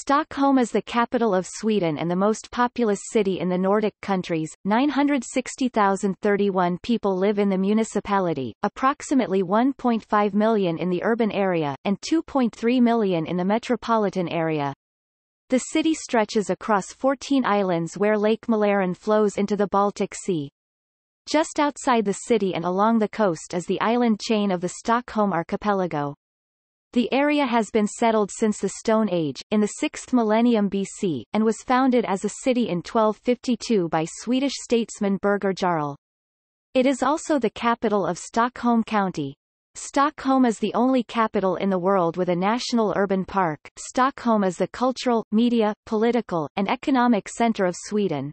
Stockholm is the capital of Sweden and the most populous city in the Nordic countries. 960,031 people live in the municipality, approximately 1.5 million in the urban area, and 2.3 million in the metropolitan area. The city stretches across 14 islands where Lake Mälaren flows into the Baltic Sea. Just outside the city and along the coast is the island chain of the Stockholm archipelago. The area has been settled since the Stone Age, in the 6th millennium BC, and was founded as a city in 1252 by Swedish statesman Birger Jarl. It is also the capital of Stockholm County. Stockholm is the only capital in the world with a national urban park. Stockholm is the cultural, media, political, and economic center of Sweden.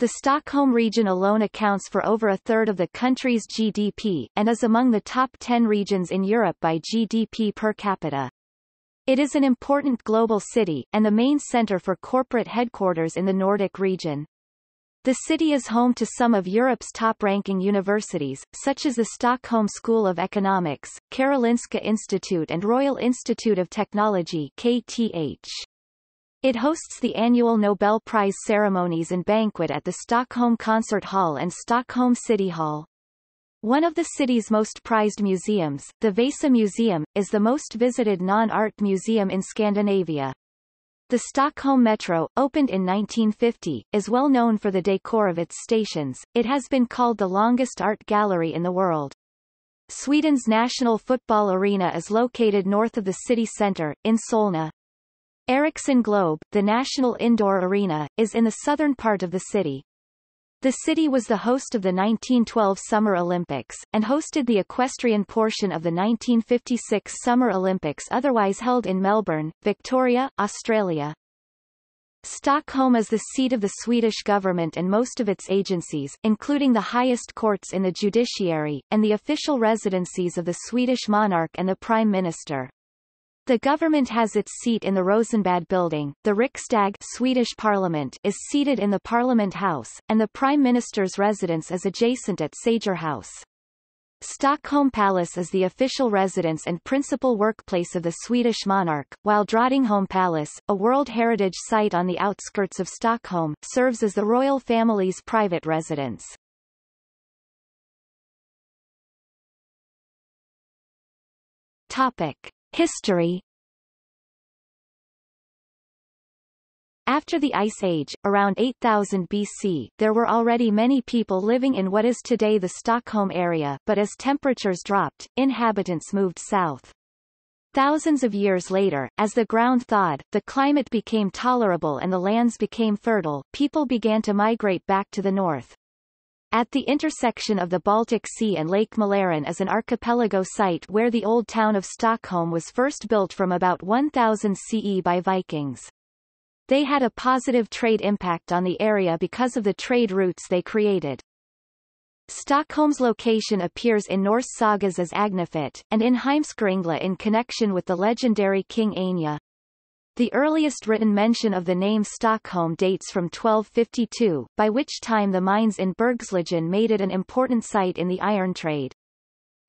The Stockholm region alone accounts for over a third of the country's GDP, and is among the top 10 regions in Europe by GDP per capita. It is an important global city, and the main center for corporate headquarters in the Nordic region. The city is home to some of Europe's top-ranking universities, such as the Stockholm School of Economics, Karolinska Institute and Royal Institute of Technology KTH. It hosts the annual Nobel Prize ceremonies and banquet at the Stockholm Concert Hall and Stockholm City Hall. One of the city's most prized museums, the Vasa Museum, is the most visited non-art museum in Scandinavia. The Stockholm Metro, opened in 1950, is well known for the decor of its stations. It has been called the longest art gallery in the world. Sweden's national football arena is located north of the city centre, in Solna. Ericsson Globe, the national indoor arena, is in the southern part of the city. The city was the host of the 1912 Summer Olympics, and hosted the equestrian portion of the 1956 Summer Olympics otherwise held in Melbourne, Victoria, Australia. Stockholm is the seat of the Swedish government and most of its agencies, including the highest courts in the judiciary, and the official residencies of the Swedish monarch and the Prime Minister. The government has its seat in the Rosenbad building, the Riksdag Swedish parliament is seated in the Parliament House, and the Prime Minister's residence is adjacent at Sager House. Stockholm Palace is the official residence and principal workplace of the Swedish monarch, while Drottningholm Palace, a World Heritage Site on the outskirts of Stockholm, serves as the royal family's private residence. Topic. History After the Ice Age, around 8000 BC, there were already many people living in what is today the Stockholm area but as temperatures dropped, inhabitants moved south. Thousands of years later, as the ground thawed, the climate became tolerable and the lands became fertile, people began to migrate back to the north. At the intersection of the Baltic Sea and Lake Mälaren is an archipelago site where the old town of Stockholm was first built from about 1000 CE by Vikings. They had a positive trade impact on the area because of the trade routes they created. Stockholm's location appears in Norse sagas as Agnefit, and in Heimskringla in connection with the legendary King Agne. The earliest written mention of the name Stockholm dates from 1252, by which time the mines in Bergslagen made it an important site in the iron trade.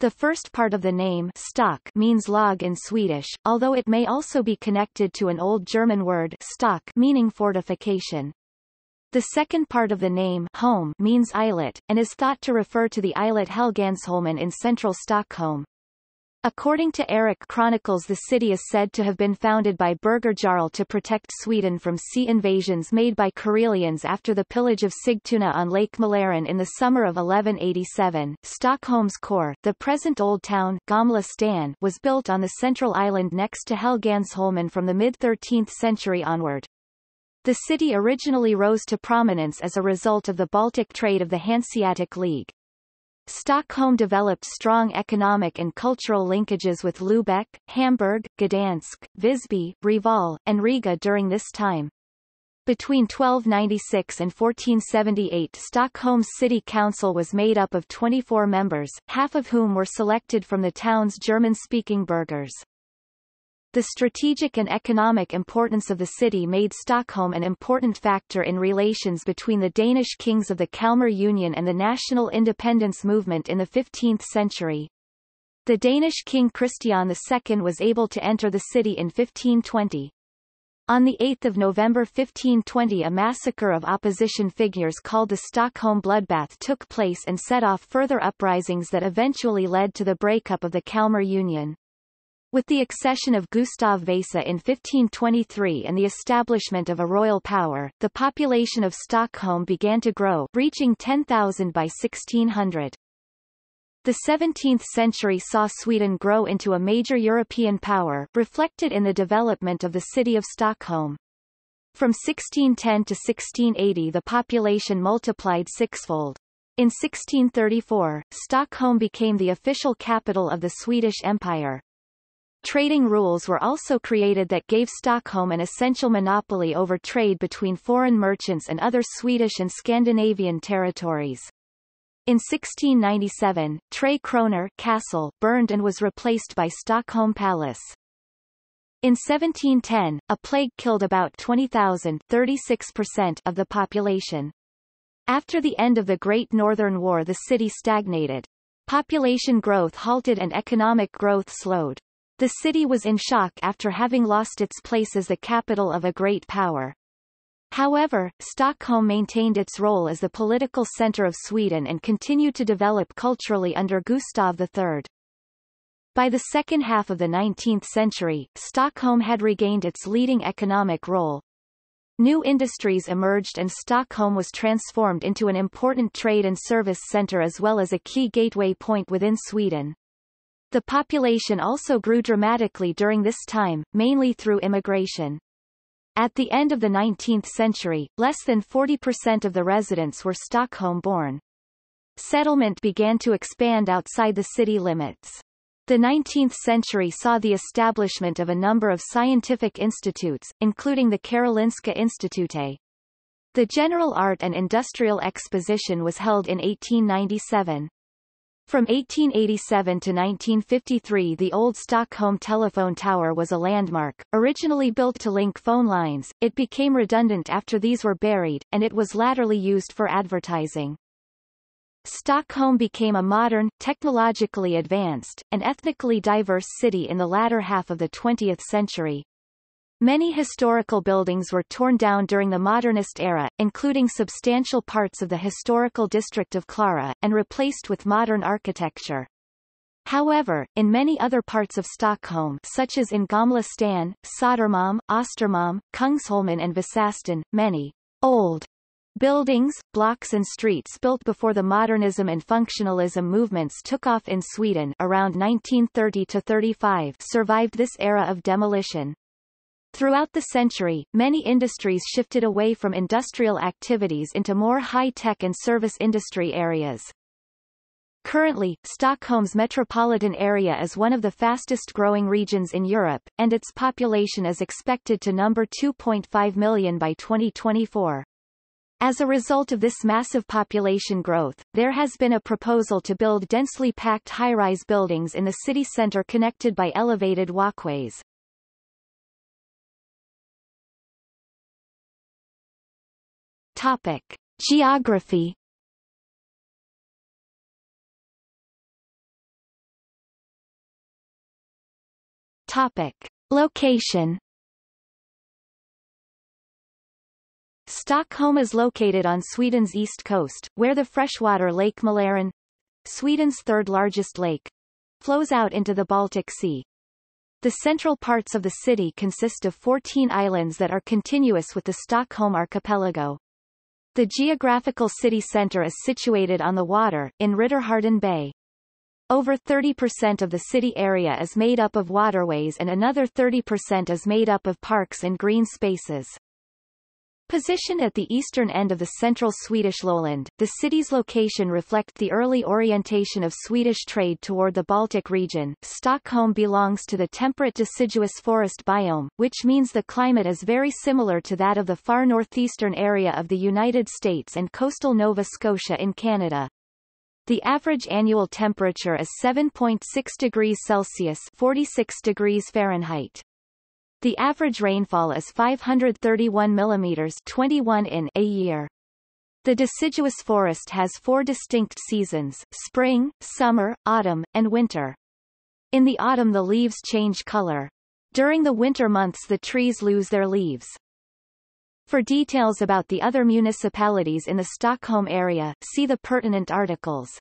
The first part of the name stock means log in Swedish, although it may also be connected to an old German word stock meaning fortification. The second part of the name home means islet, and is thought to refer to the islet Helgeandsholmen in central Stockholm. According to Eric Chronicles the city is said to have been founded by Birger Jarl to protect Sweden from sea invasions made by Karelians after the pillage of Sigtuna on Lake Mälaren in the summer of 1187. Stockholm's core, the present Old Town Gamla Stan, was built on the central island next to Helgeandsholmen from the mid-13th century onward. The city originally rose to prominence as a result of the Baltic trade of the Hanseatic League. Stockholm developed strong economic and cultural linkages with Lübeck, Hamburg, Gdansk, Visby, Reval, and Riga during this time. Between 1296 and 1478 Stockholm's city council was made up of 24 members, half of whom were selected from the town's German-speaking burghers. The strategic and economic importance of the city made Stockholm an important factor in relations between the Danish kings of the Kalmar Union and the national independence movement in the 15th century. The Danish king Christian II was able to enter the city in 1520. On 8 November 1520 a massacre of opposition figures called the Stockholm Bloodbath took place and set off further uprisings that eventually led to the breakup of the Kalmar Union. With the accession of Gustav Vasa in 1523 and the establishment of a royal power, the population of Stockholm began to grow, reaching 10,000 by 1600. The 17th century saw Sweden grow into a major European power, reflected in the development of the city of Stockholm. From 1610 to 1680 the population multiplied sixfold. In 1634, Stockholm became the official capital of the Swedish Empire. Trading rules were also created that gave Stockholm an essential monopoly over trade between foreign merchants and other Swedish and Scandinavian territories. In 1697, Tre Kroner castle burned and was replaced by Stockholm Palace. In 1710, a plague killed about 20,000 of the population. After the end of the Great Northern War the city stagnated. Population growth halted and economic growth slowed. The city was in shock after having lost its place as the capital of a great power. However, Stockholm maintained its role as the political center of Sweden and continued to develop culturally under Gustav III. By the second half of the 19th century, Stockholm had regained its leading economic role. New industries emerged and Stockholm was transformed into an important trade and service center as well as a key gateway point within Sweden. The population also grew dramatically during this time, mainly through immigration. At the end of the 19th century, less than 40% of the residents were Stockholm-born. Settlement began to expand outside the city limits. The 19th century saw the establishment of a number of scientific institutes, including the Karolinska Institute. The General Art and Industrial Exposition was held in 1897. From 1887 to 1953 the old Stockholm telephone tower was a landmark. Originally built to link phone lines, it became redundant after these were buried, and it was latterly used for advertising. Stockholm became a modern, technologically advanced, and ethnically diverse city in the latter half of the 20th century. Many historical buildings were torn down during the modernist era, including substantial parts of the historical district of Klara, and replaced with modern architecture. However, in many other parts of Stockholm such as in Gamla stan, Södermalm, Östermalm, Kungsholmen and Vasastan, many old buildings, blocks and streets built before the modernism and functionalism movements took off in Sweden around 1930-35 survived this era of demolition. Throughout the century, many industries shifted away from industrial activities into more high-tech and service industry areas. Currently, Stockholm's metropolitan area is one of the fastest-growing regions in Europe, and its population is expected to number 2.5 million by 2024. As a result of this massive population growth, there has been a proposal to build densely packed high-rise buildings in the city center connected by elevated walkways. Topic. Geography Topic. Location Stockholm is located on Sweden's east coast, where the freshwater Lake Mälaren, Sweden's third largest lake, flows out into the Baltic Sea. The central parts of the city consist of 14 islands that are continuous with the Stockholm archipelago. The geographical city center is situated on the water, in Riddarfjärden Bay. Over 30% of the city area is made up of waterways and another 30% is made up of parks and green spaces. Positioned at the eastern end of the central Swedish lowland, the city's location reflect the early orientation of Swedish trade toward the Baltic region. Stockholm belongs to the temperate deciduous forest biome, which means the climate is very similar to that of the far northeastern area of the United States and coastal Nova Scotia in Canada. The average annual temperature is 7.6 degrees Celsius 46 degrees Fahrenheit. The average rainfall is 531 mm 21 in a year. The deciduous forest has four distinct seasons, spring, summer, autumn, and winter. In the autumn the leaves change color. During the winter months the trees lose their leaves. For details about the other municipalities in the Stockholm area, see the pertinent articles.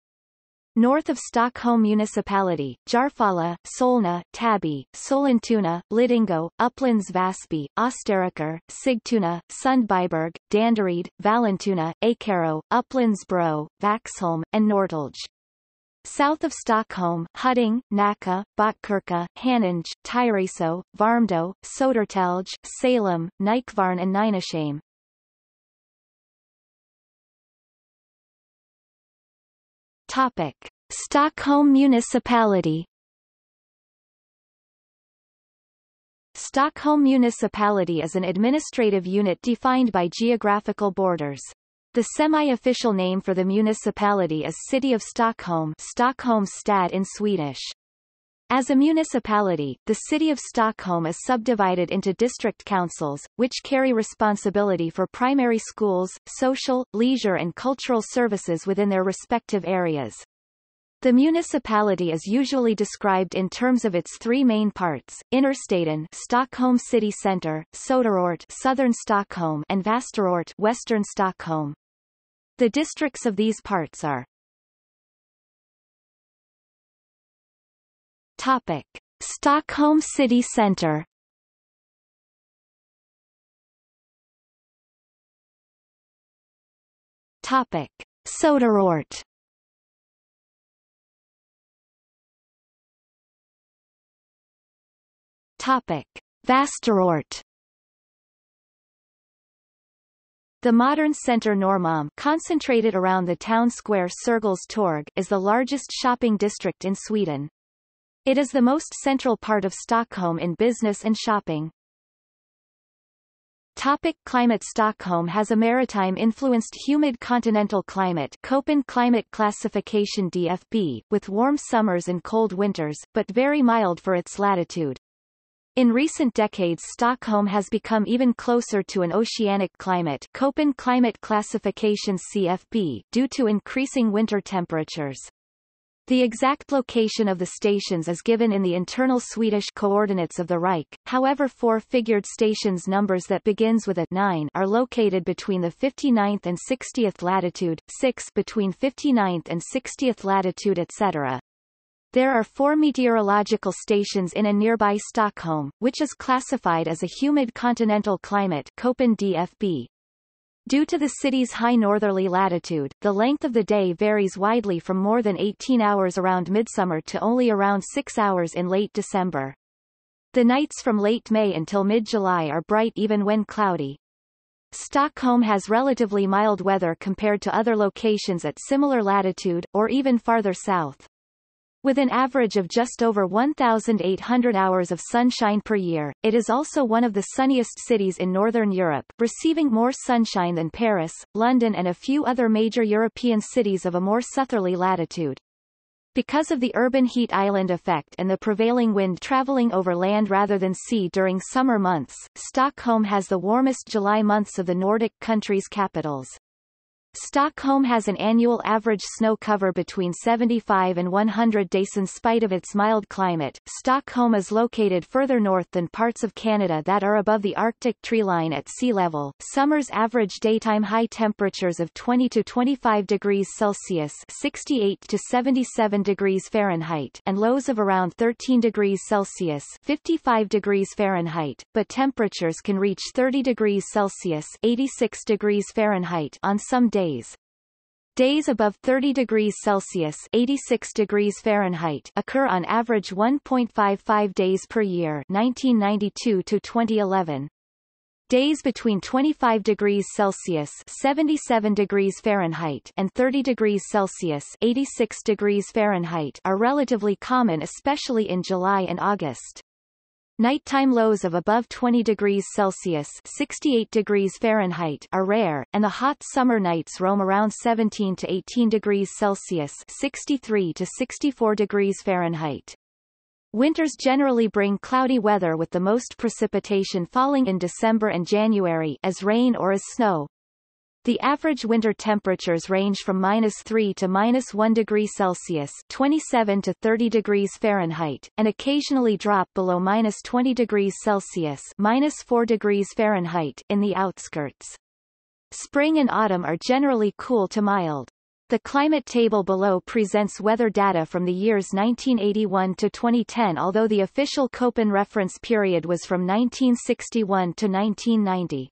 North of Stockholm Municipality, Järfälla, Solna, Täby, Sollentuna, Lidingö, Upplands Väsby, Österåker, Sigtuna, Sundbyberg, Danderyd, Vallentuna, Ekerö, Upplands Bro, Vaxholm, and Norrtälje. South of Stockholm, Huddinge, Nacka, Botkyrka, Haninge, Tyresö, Värmdö, Södertälje, Salem, Nykvarn and Nynäshamn. Topic. Stockholm Municipality Stockholm Municipality is an administrative unit defined by geographical borders. The semi-official name for the municipality is City of Stockholm Stockholm stad in Swedish. As a municipality, the city of Stockholm is subdivided into district councils, which carry responsibility for primary schools, social, leisure and cultural services within their respective areas. The municipality is usually described in terms of its three main parts, Innerstaden Stockholm city centre, Söderort southern Stockholm and Västerort western Stockholm. The districts of these parts are Topic. Stockholm city centre Topic. Söderort Topic. Västerort The modern centre Norrmalm concentrated around the town square Sergels Torg is the largest shopping district in Sweden. It is the most central part of Stockholm in business and shopping. Topic climate Stockholm has a maritime-influenced humid continental climate Köppen climate classification DFB, with warm summers and cold winters, but very mild for its latitude. In recent decades Stockholm has become even closer to an oceanic climate Köppen climate classification CFB due to increasing winter temperatures. The exact location of the stations is given in the internal Swedish coordinates of the Reich, however four-figured stations numbers that begins with a 9 are located between the 59th and 60th latitude, 6 between 59th and 60th latitude etc. There are four meteorological stations in a nearby Stockholm, which is classified as a humid continental climate Köppen DFB. Due to the city's high northerly latitude, the length of the day varies widely from more than 18 hours around midsummer to only around 6 hours in late December. The nights from late May until mid-July are bright even when cloudy. Stockholm has relatively mild weather compared to other locations at similar latitude, or even farther south. With an average of just over 1,800 hours of sunshine per year, it is also one of the sunniest cities in Northern Europe, receiving more sunshine than Paris, London and a few other major European cities of a more southerly latitude. Because of the urban heat island effect and the prevailing wind traveling over land rather than sea during summer months, Stockholm has the warmest July months of the Nordic countries' capitals. Stockholm has an annual average snow cover between 75 and 100 days in spite of its mild climate. Stockholm is located further north than parts of Canada that are above the Arctic treeline at sea level. Summers average daytime high temperatures of 20 to 25 degrees Celsius 68 to 77 degrees Fahrenheit and lows of around 13 degrees Celsius 55 degrees Fahrenheit, but temperatures can reach 30 degrees Celsius 86 degrees Fahrenheit on some days days. Days above 30 degrees Celsius 86 degrees Fahrenheit occur on average 1.55 days per year 1992 to 2011. Days between 25 degrees Celsius 77 degrees Fahrenheit and 30 degrees Celsius 86 degrees Fahrenheit are relatively common especially in July and August. Nighttime lows of above 20 degrees Celsius 68 degrees Fahrenheit are rare, and the hot summer nights roam around 17 to 18 degrees Celsius 63 to 64 degrees Fahrenheit. Winters generally bring cloudy weather with the most precipitation falling in December and January as rain or as snow. The average winter temperatures range from minus 3 to minus 1 degrees Celsius 27 to 30 degrees Fahrenheit, and occasionally drop below minus 20 degrees Celsius minus 4 degrees Fahrenheit in the outskirts. Spring and autumn are generally cool to mild. The climate table below presents weather data from the years 1981 to 2010 although the official Köppen reference period was from 1961 to 1990.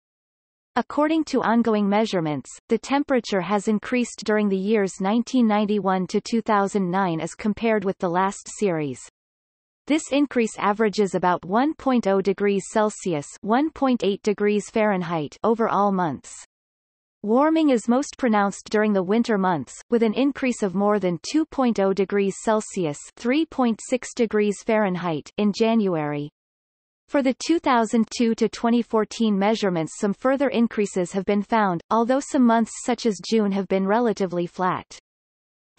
According to ongoing measurements, the temperature has increased during the years 1991 to 2009 as compared with the last series. This increase averages about 1.0 degrees Celsius 1.8 degrees Fahrenheit over all months. Warming is most pronounced during the winter months, with an increase of more than 2.0 degrees Celsius 3.6 degrees Fahrenheit in January. For the 2002 to 2014 measurements some further increases have been found, although some months such as June have been relatively flat.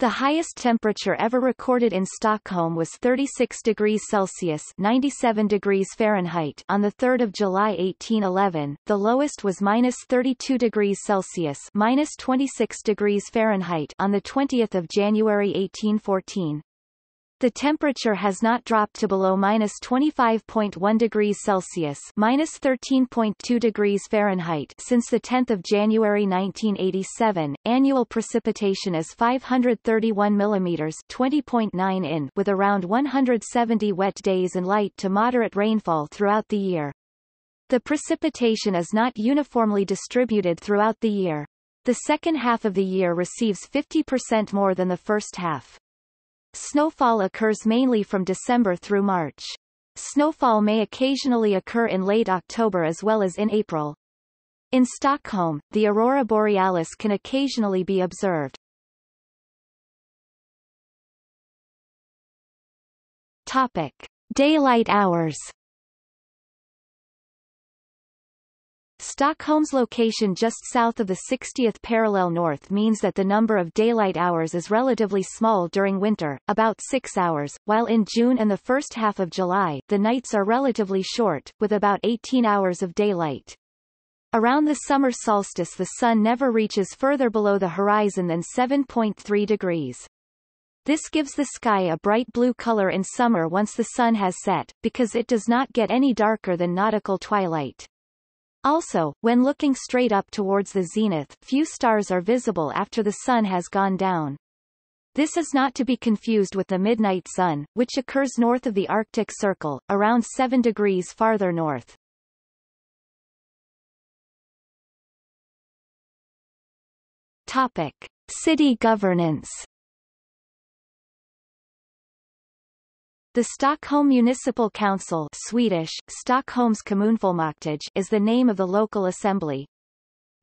The highest temperature ever recorded in Stockholm was 36 degrees Celsius 97 degrees Fahrenheit on 3 July 1811, the lowest was minus 32 degrees Celsius minus 26 degrees Fahrenheit on 20 January 1814. The temperature has not dropped to below minus 25.1 degrees Celsius minus 13.2 degrees Fahrenheit since the 10th of January 1987. Annual precipitation is 531 millimeters 20.9 in with around 170 wet days and light to moderate rainfall throughout the year. The precipitation is not uniformly distributed throughout the year. The second half of the year receives 50% more than the first half. Snowfall occurs mainly from December through March. Snowfall may occasionally occur in late October as well as in April. In Stockholm, the aurora borealis can occasionally be observed. Topic. Daylight hours Stockholm's location just south of the 60th parallel north means that the number of daylight hours is relatively small during winter, about 6 hours, while in June and the first half of July, the nights are relatively short, with about 18 hours of daylight. Around the summer solstice the sun never reaches further below the horizon than 7.3 degrees. This gives the sky a bright blue color in summer once the sun has set, because it does not get any darker than nautical twilight. Also, when looking straight up towards the zenith, few stars are visible after the sun has gone down. This is not to be confused with the midnight sun, which occurs north of the Arctic Circle, around 7 degrees farther north. Topic. City governance The Stockholm Municipal Council Swedish, Stockholms is the name of the local assembly.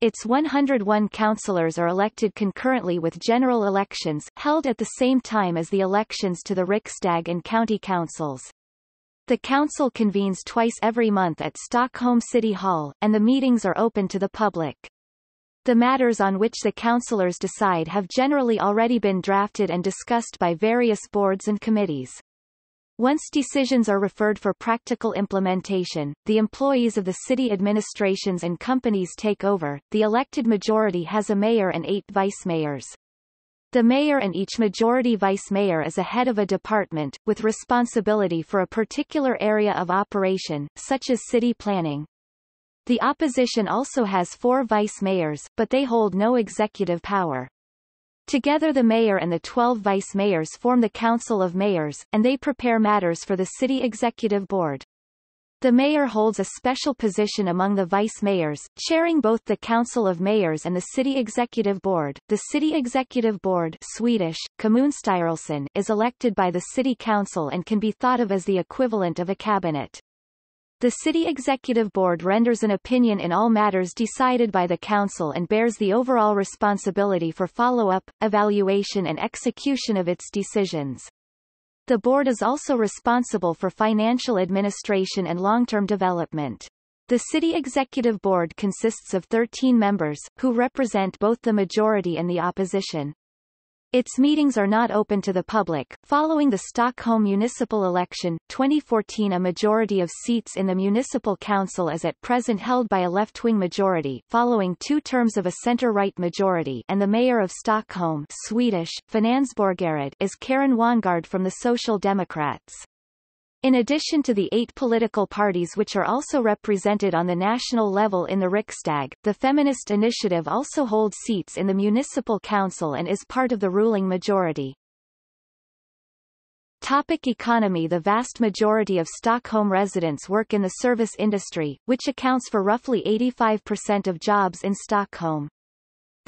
Its 101 councillors are elected concurrently with general elections, held at the same time as the elections to the Riksdag and county councils. The council convenes twice every month at Stockholm City Hall, and the meetings are open to the public. The matters on which the councillors decide have generally already been drafted and discussed by various boards and committees. Once decisions are referred for practical implementation, the employees of the city administrations and companies take over. The elected majority has a mayor and eight vice-mayors. The mayor and each majority vice-mayor is a head of a department, with responsibility for a particular area of operation, such as city planning. The opposition also has four vice-mayors, but they hold no executive power. Together the mayor and the 12 vice-mayors form the Council of Mayors, and they prepare matters for the city executive board. The mayor holds a special position among the vice-mayors, chairing both the Council of Mayors and the City Executive Board. The City Executive Board Swedish, is elected by the City Council and can be thought of as the equivalent of a cabinet. The City Executive Board renders an opinion in all matters decided by the Council and bears the overall responsibility for follow-up, evaluation and execution of its decisions. The Board is also responsible for financial administration and long-term development. The City Executive Board consists of 13 members, who represent both the majority and the opposition. Its meetings are not open to the public. Following the Stockholm municipal election, 2014 a majority of seats in the municipal council is at present held by a left-wing majority following two terms of a centre-right majority and the mayor of Stockholm Swedish, is Karin Wanngård from the Social Democrats. In addition to the eight political parties which are also represented on the national level in the Riksdag, the Feminist Initiative also holds seats in the Municipal Council and is part of the ruling majority. Topic economy The vast majority of Stockholm residents work in the service industry, which accounts for roughly 85% of jobs in Stockholm.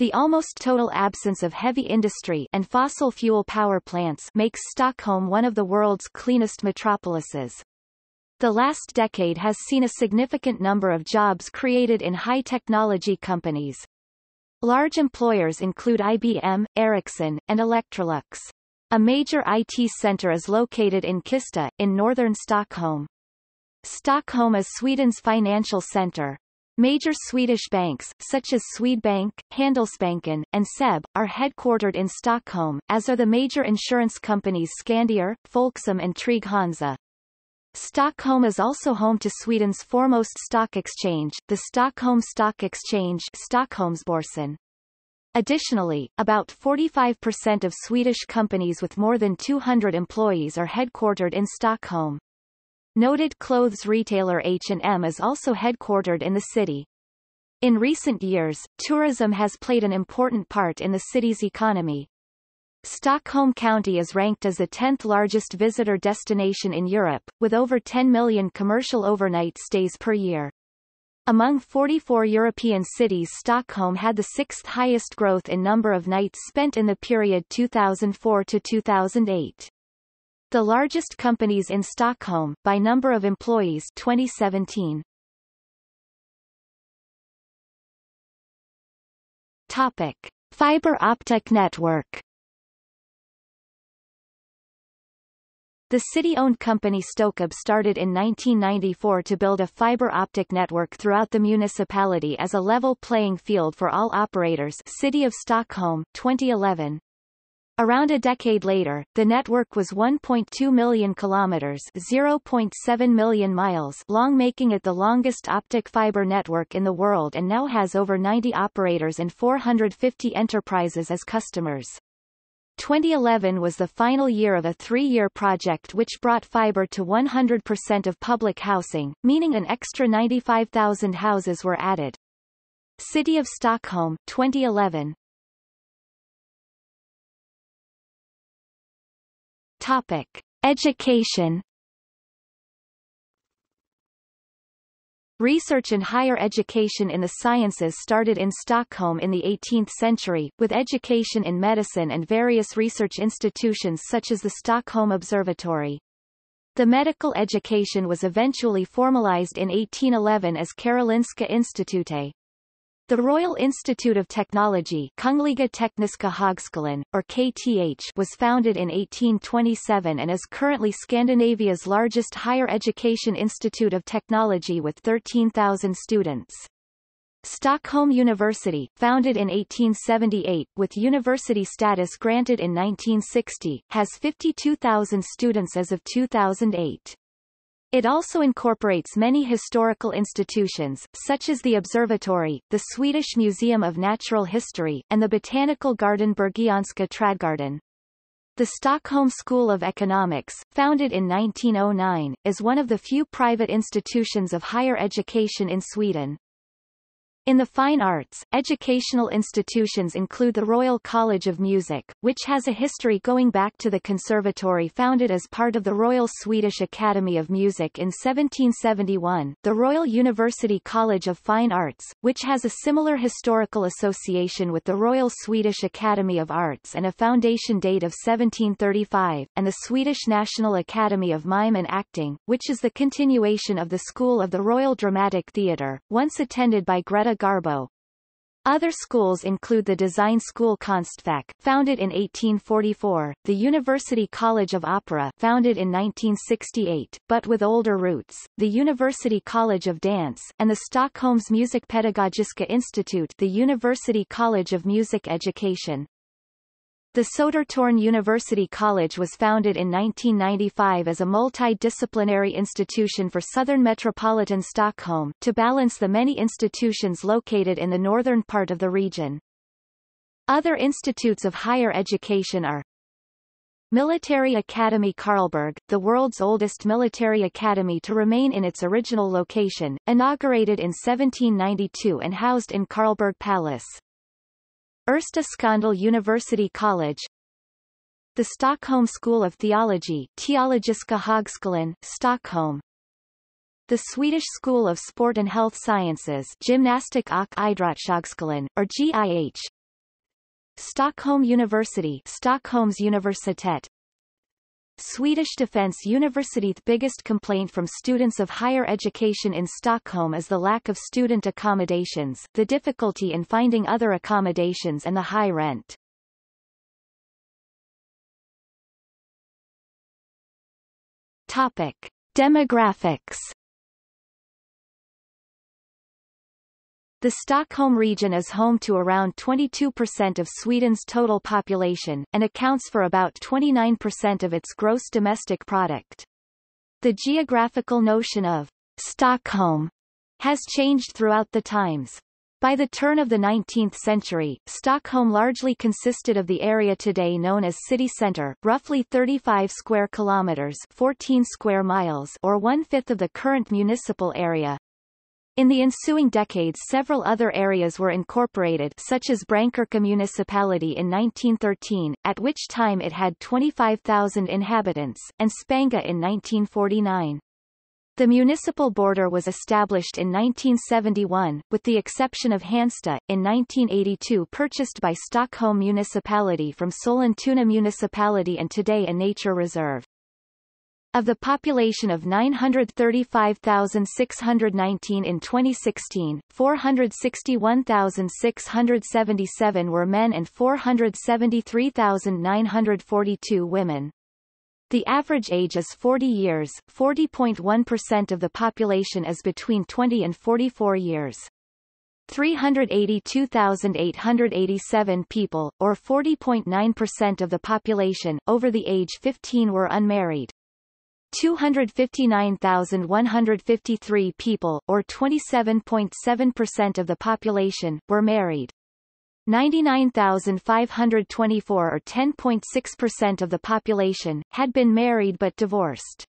The almost total absence of heavy industry and fossil fuel power plants makes Stockholm one of the world's cleanest metropolises. The last decade has seen a significant number of jobs created in high-technology companies. Large employers include IBM, Ericsson, and Electrolux. A major IT center is located in Kista, in northern Stockholm. Stockholm is Sweden's financial center. Major Swedish banks, such as Swedbank, Handelsbanken, and SEB, are headquartered in Stockholm, as are the major insurance companies Skandia, Folksam and Trygg-Hansa. Stockholm is also home to Sweden's foremost stock exchange, the Stockholm Stock Exchange Stockholmsbörsen. Additionally, about 45% of Swedish companies with more than 200 employees are headquartered in Stockholm. Noted clothes retailer H&M is also headquartered in the city. In recent years, tourism has played an important part in the city's economy. Stockholm County is ranked as the 10th largest visitor destination in Europe, with over 10 million commercial overnight stays per year. Among 44 European cities Stockholm had the sixth highest growth in number of nights spent in the period 2004 to 2008. The largest companies in Stockholm, by number of employees 2017. Topic. Fiber optic network The city-owned company Stokab started in 1994 to build a fiber optic network throughout the municipality as a level playing field for all operators City of Stockholm, 2011. Around a decade later, the network was 1.2 million kilometers (0.7 million miles) long, making it the longest optic fiber network in the world and now has over 90 operators and 450 enterprises as customers. 2011 was the final year of a three-year project which brought fiber to 100% of public housing, meaning an extra 95,000 houses were added. City of Stockholm, 2011 Topic. Education Research and higher education in the sciences started in Stockholm in the 18th century, with education in medicine and various research institutions such as the Stockholm Observatory. The medical education was eventually formalized in 1811 as Karolinska Institutet. The Royal Institute of Technology Kungliga Tekniska Högskolan, or KTH was founded in 1827 and is currently Scandinavia's largest higher education institute of technology with 13,000 students. Stockholm University, founded in 1878, with university status granted in 1960, has 52,000 students as of 2008. It also incorporates many historical institutions, such as the Observatory, the Swedish Museum of Natural History, and the Botanical Garden Bergianska Trädgården. The Stockholm School of Economics, founded in 1909, is one of the few private institutions of higher education in Sweden. In the fine arts, educational institutions include the Royal College of Music, which has a history going back to the conservatory founded as part of the Royal Swedish Academy of Music in 1771, the Royal University College of Fine Arts, which has a similar historical association with the Royal Swedish Academy of Arts and a foundation date of 1735, and the Swedish National Academy of Mime and Acting, which is the continuation of the School of the Royal Dramatic Theatre, once attended by Greta Garbo. Other schools include the design school Konstfack, founded in 1844, the University College of Opera, founded in 1968, but with older roots, the University College of Dance, and the Stockholm's Musikpedagogiska Institute the University College of Music Education. The Södertörn University College was founded in 1995 as a multidisciplinary institution for southern metropolitan Stockholm, to balance the many institutions located in the northern part of the region. Other institutes of higher education are Military Academy Karlberg, the world's oldest military academy to remain in its original location, inaugurated in 1792 and housed in Karlberg Palace. Ersta Sköndal University College. The Stockholm School of Theology Teologiska Högskolan, Stockholm. The Swedish School of Sport and Health Sciences Gymnastic och Idrottshögskolan, or GIH Stockholm University Stockholms Universitet Swedish Defence University's biggest complaint from students of higher education in Stockholm is the lack of student accommodations, the difficulty in finding other accommodations and the high rent. Topic. Demographics The Stockholm region is home to around 22% of Sweden's total population, and accounts for about 29% of its gross domestic product. The geographical notion of Stockholm has changed throughout the times. By the turn of the 19th century, Stockholm largely consisted of the area today known as city centre, roughly 35 square kilometres 14 square miles or one-fifth of the current municipal area, in the ensuing decades several other areas were incorporated such as Brännkyrka municipality in 1913, at which time it had 25,000 inhabitants, and Spånga in 1949. The municipal border was established in 1971, with the exception of Hansta, in 1982 purchased by Stockholm Municipality from Sollentuna Municipality and today a nature reserve. Of the population of 935,619 in 2016, 461,677 were men and 473,942 women. The average age is 40 years, 40.1% of the population is between 20 and 44 years. 382,887 people, or 40.9% of the population, over the age 15 were unmarried. 259,153 people, or 27.7% of the population, were married. 99,524 or 10.6% of the population, had been married but divorced.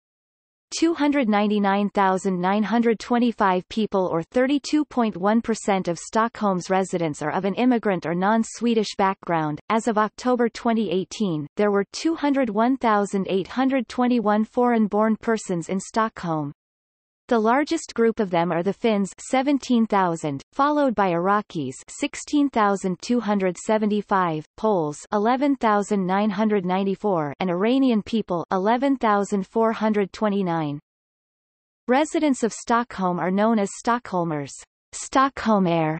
299,925 people or 32.1% of Stockholm's residents are of an immigrant or non-Swedish background. As of October 2018, there were 201,821 foreign-born persons in Stockholm. The largest group of them are the Finns 17,000, followed by Iraqis 16,275, Poles 11,994 and Iranian people 11,429. Residents of Stockholm are known as Stockholmers, Stockholmer,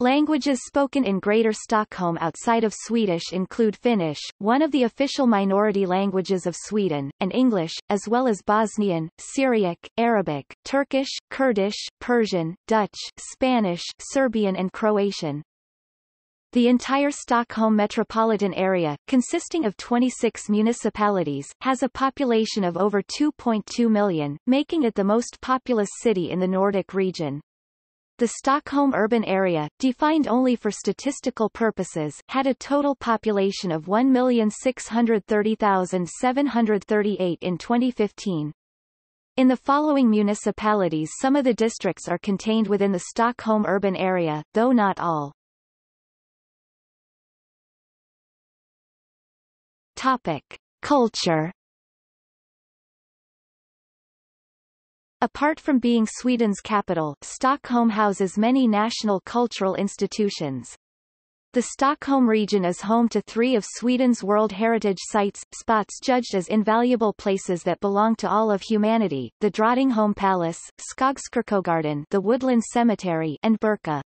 Languages spoken in Greater Stockholm outside of Swedish include Finnish, one of the official minority languages of Sweden, and English, as well as Bosnian, Syriac, Arabic, Turkish, Kurdish, Persian, Dutch, Spanish, Serbian and Croatian. The entire Stockholm metropolitan area, consisting of 26 municipalities, has a population of over 2.2 million, making it the most populous city in the Nordic region. The Stockholm urban area, defined only for statistical purposes, had a total population of 1,630,738 in 2015. In the following municipalities some of the districts are contained within the Stockholm urban area, though not all. Topic. Culture Apart from being Sweden's capital, Stockholm houses many national cultural institutions. The Stockholm region is home to three of Sweden's World Heritage Sites, spots judged as invaluable places that belong to all of humanity, the Drottningholm Palace, Skogskyrkogården the Woodland Cemetery and Birka.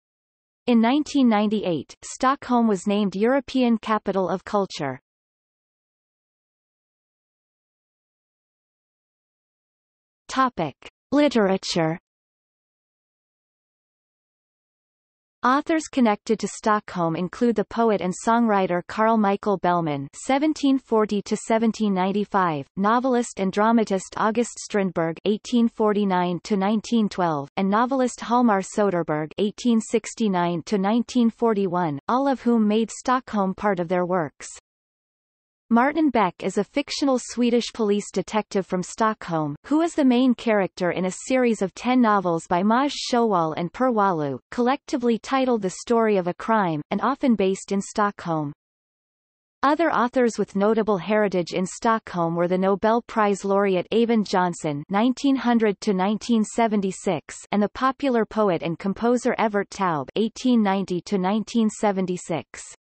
In 1998, Stockholm was named European Capital of Culture. Topic. Literature Authors connected to Stockholm include the poet and songwriter Carl Michael Bellman (1740–1795), novelist and dramatist August Strindberg (1849–1912), and novelist Hjalmar Soderberg (1869–1941), all of whom made Stockholm part of their works. Martin Beck is a fictional Swedish police detective from Stockholm, who is the main character in a series of ten novels by Maj Sjöwall and Per Wahlöö, collectively titled The Story of a Crime, and often based in Stockholm. Other authors with notable heritage in Stockholm were the Nobel Prize laureate Eyvind Johnson (1900–1976) and the popular poet and composer Evert Taube (1890–1976).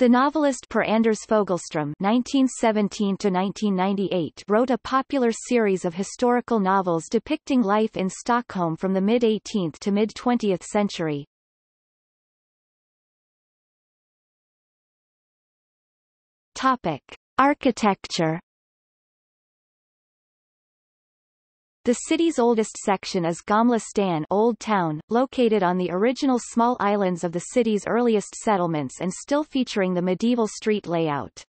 The novelist Per Anders Fogelström (1917–1998) wrote a popular series of historical novels depicting life in Stockholm from the mid-18th to mid-20th century. Topic: Architecture. The city's oldest section is Gamla stan Old Town, located on the original small islands of the city's earliest settlements and still featuring the medieval street layout.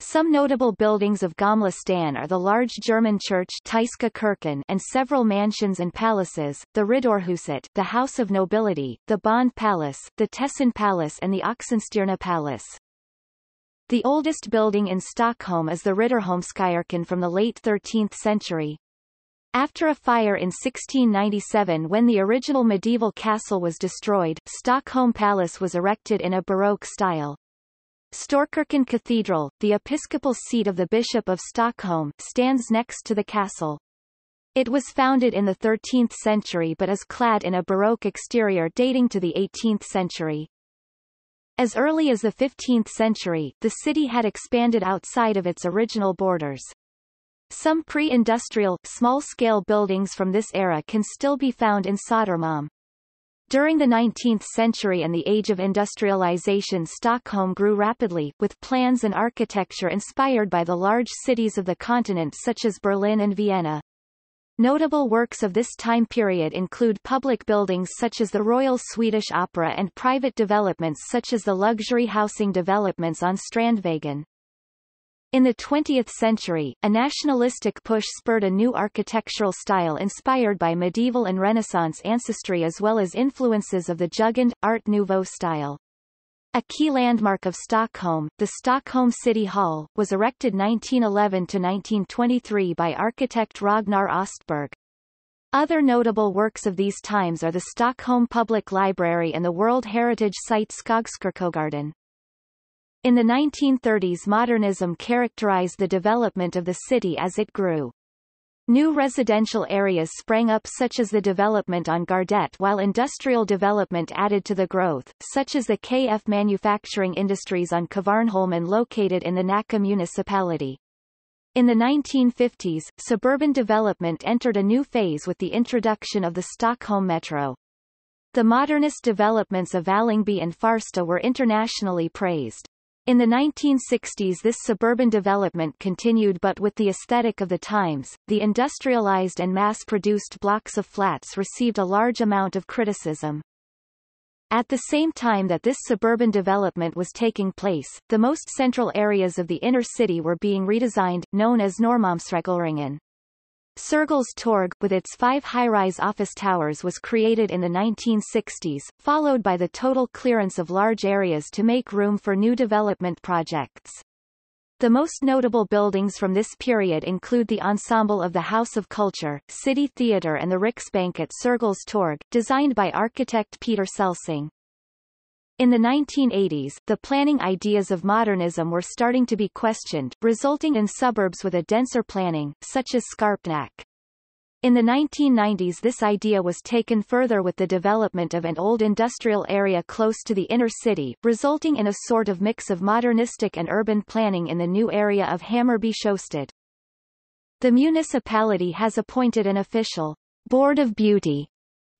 Some notable buildings of Gamla stan are the large German church Kirken and several mansions and palaces, the Riddarhuset the House of Nobility, the Bond Palace, the Tessin Palace and the Oxenstierna Palace. The oldest building in Stockholm is the Riddarholmskyrkan from the late 13th century, after a fire in 1697 when the original medieval castle was destroyed, Stockholm Palace was erected in a Baroque style. Storkyrkan Cathedral, the episcopal seat of the Bishop of Stockholm, stands next to the castle. It was founded in the 13th century but is clad in a Baroque exterior dating to the 18th century. As early as the 15th century, the city had expanded outside of its original borders. Some pre-industrial, small-scale buildings from this era can still be found in Södermalm. During the 19th century and the age of industrialization Stockholm grew rapidly, with plans and architecture inspired by the large cities of the continent such as Berlin and Vienna. Notable works of this time period include public buildings such as the Royal Swedish Opera and private developments such as the luxury housing developments on Strandvägen. In the 20th century, a nationalistic push spurred a new architectural style inspired by medieval and Renaissance ancestry as well as influences of the Jugend, Art Nouveau style. A key landmark of Stockholm, the Stockholm City Hall, was erected 1911-1923 by architect Ragnar Ostberg. Other notable works of these times are the Stockholm Public Library and the World Heritage Site Skogskyrkogården. In the 1930s modernism characterized the development of the city as it grew. New residential areas sprang up such as the development on Gärdet while industrial development added to the growth, such as the KF manufacturing industries on Kvarnholmen located in the Nacka municipality. In the 1950s, suburban development entered a new phase with the introduction of the Stockholm Metro. The modernist developments of Vällingby and Farsta were internationally praised. In the 1960s this suburban development continued but with the aesthetic of the times, the industrialized and mass-produced blocks of flats received a large amount of criticism. At the same time that this suburban development was taking place, the most central areas of the inner city were being redesigned, known as Norrmalmsregeringen. Sergels Torg, with its five high-rise office towers was created in the 1960s, followed by the total clearance of large areas to make room for new development projects. The most notable buildings from this period include the ensemble of the House of Culture, City Theatre and the Riksbank at Sergels Torg, designed by architect Peter Celsing. In the 1980s, the planning ideas of modernism were starting to be questioned, resulting in suburbs with a denser planning, such as Skarpnäck. In the 1990s this idea was taken further with the development of an old industrial area close to the inner city, resulting in a sort of mix of modernistic and urban planning in the new area of Hammarby. The municipality has appointed an official Board of Beauty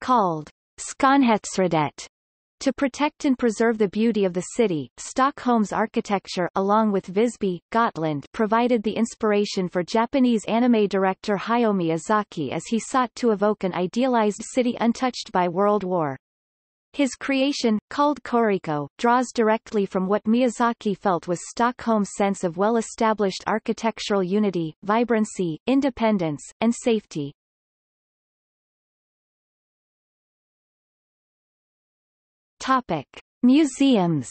called Skönhetsrådet to protect and preserve the beauty of the city, Stockholm's architecture along with Visby, Gotland provided the inspiration for Japanese anime director Hayao Miyazaki as he sought to evoke an idealized city untouched by World War. His creation, called Koriko, draws directly from what Miyazaki felt was Stockholm's sense of well-established architectural unity, vibrancy, independence, and safety. Topic. Museums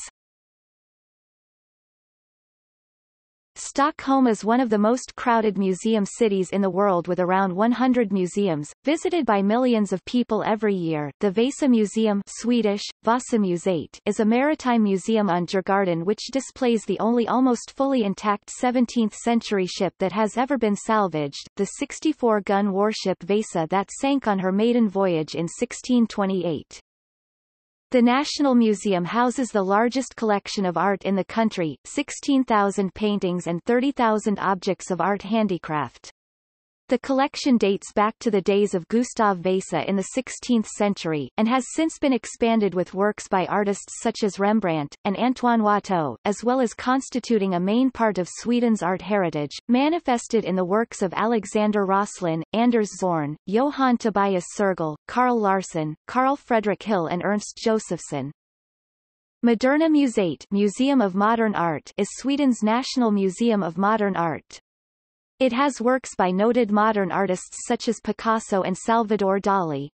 Stockholm is one of the most crowded museum cities in the world with around 100 museums, visited by millions of people every year. The Vasa Museum Swedish, Vasamuseet, is a maritime museum on Djurgården which displays the only almost fully intact 17th-century ship that has ever been salvaged, the 64-gun warship Vasa that sank on her maiden voyage in 1628. The National Museum houses the largest collection of art in the country, 16,000 paintings and 30,000 objects of art handicraft. The collection dates back to the days of Gustav Vasa in the 16th century, and has since been expanded with works by artists such as Rembrandt, and Antoine Watteau, as well as constituting a main part of Sweden's art heritage, manifested in the works of Alexander Roslin, Anders Zorn, Johann Tobias Sergel, Carl Larsson, Carl Fredrik Hill and Ernst Josephson. Moderna Museet Museum of Modern Art is Sweden's national museum of modern art. It has works by noted modern artists such as Picasso and Salvador Dali.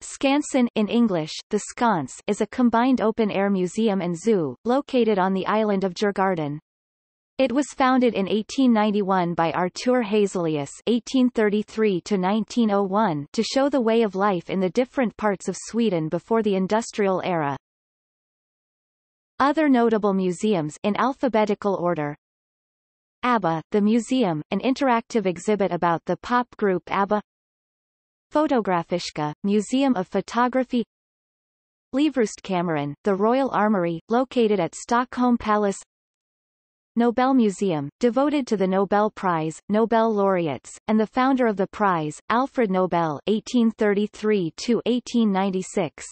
Skansen in English, the Skanse is a combined open-air museum and zoo, located on the island of Djurgården. It was founded in 1891 by Artur Hazelius (1833–1901) to show the way of life in the different parts of Sweden before the industrial era. Other notable museums in alphabetical order ABBA, the museum, an interactive exhibit about the pop group ABBA. Fotografiska, Museum of Photography. Livrustkammaren, the Royal Armoury, located at Stockholm Palace. Nobel Museum, devoted to the Nobel Prize, Nobel laureates, and the founder of the prize, Alfred Nobel (1833–1896).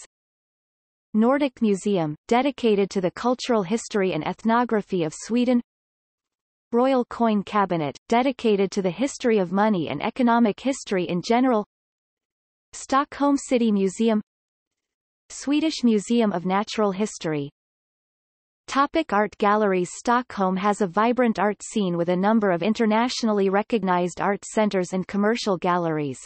Nordic Museum, dedicated to the cultural history and ethnography of Sweden Royal Coin Cabinet, dedicated to the history of money and economic history in general. Stockholm City Museum. Swedish Museum of Natural History. Topic art galleries Stockholm has a vibrant art scene with a number of internationally recognized art centers and commercial galleries.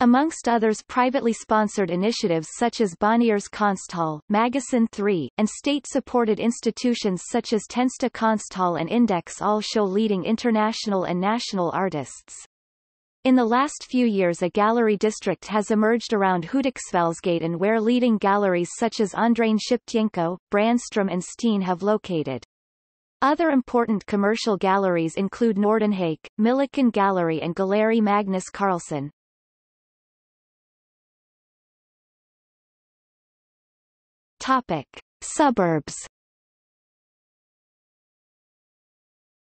Amongst others privately sponsored initiatives such as Bonniers Konsthall, Magasin 3, and state-supported institutions such as Tensta Konsthall and Index all show leading international and national artists. In the last few years a gallery district has emerged around Hudiksvallsgatan where leading galleries such as Andréhn-Schiptjenko, Brandström and Steen have located. Other important commercial galleries include Nordenhake, Milliken Gallery and Galleri Magnus Karlsson. Topic. Suburbs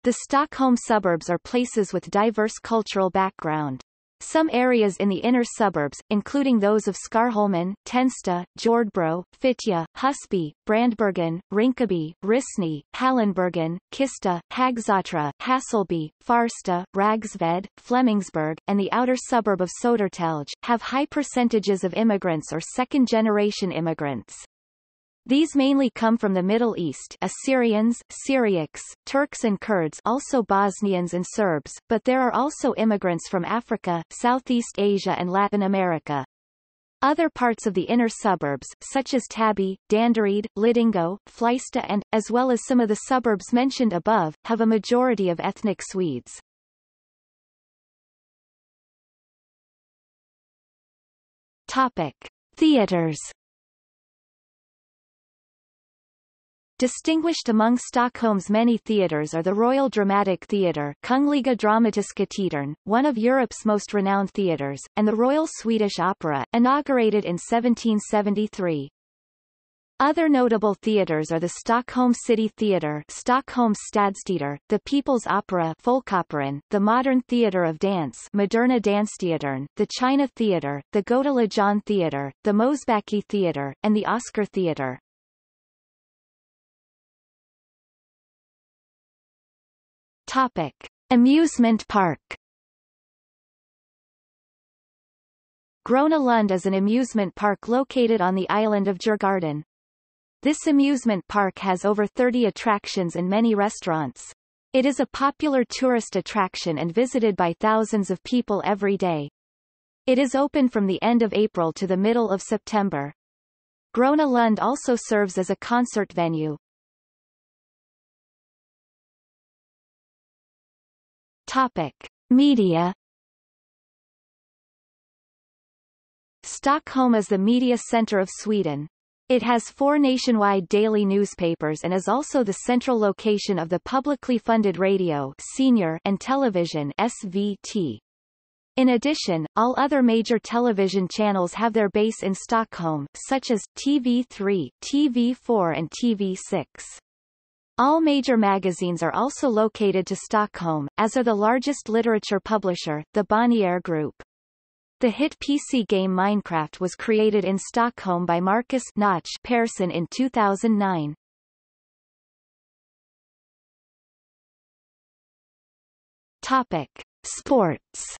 The Stockholm suburbs are places with diverse cultural background. Some areas in the inner suburbs, including those of Skärholmen, Tensta, Jordbro, Fittja, Husby, Brandbergen, Rinkeby, Rissne, Hallonbergen, Kista, Hagsätra, Hässelby, Farsta, Ragsved, Flemingsberg, and the outer suburb of Södertälje, have high percentages of immigrants or second-generation immigrants. These mainly come from the Middle East Assyrians, Syriacs, Turks and Kurds also Bosnians and Serbs, but there are also immigrants from Africa, Southeast Asia and Latin America. Other parts of the inner suburbs, such as Täby, Danderyd, Lidingö, Fleista and, as well as some of the suburbs mentioned above, have a majority of ethnic Swedes. Topic. Theaters Distinguished among Stockholm's many theatres are the Royal Dramatic Theatre Kungliga Dramatiska Teatern, one of Europe's most renowned theatres, and the Royal Swedish Opera, inaugurated in 1773. Other notable theatres are the Stockholm City Theatre Stockholm Stadsteater, the People's Opera Folkoperan, the Modern Theatre of Dance Moderna Dansteatern, the China Theatre, the Göta Lejon Theatre, the Mosebacke Theatre, and the Oscar Theatre. Topic. Amusement park Gröna Lund is an amusement park located on the island of Djurgården. This amusement park has over 30 attractions and many restaurants. It is a popular tourist attraction and visited by thousands of people every day. It is open from the end of April to the middle of September. Gröna Lund also serves as a concert venue. Topic. Media Stockholm is the media center of Sweden. It has four nationwide daily newspapers and is also the central location of the publicly funded radio senior and television SVT. In addition, all other major television channels have their base in Stockholm, such as TV3, TV4 and TV6. All major magazines are also located to Stockholm, as are the largest literature publisher, the Bonnier Group. The hit PC game Minecraft was created in Stockholm by Marcus Notch Persson in 2009. Topic: Sports.